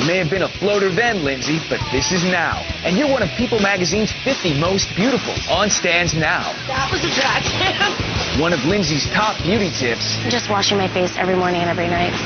You may have been a floater then, Lindsay, but this is now. And you're one of People Magazine's 50 most beautiful on stands now. That was attractive. One of Lindsay's top beauty tips. Just washing my face every morning and every night.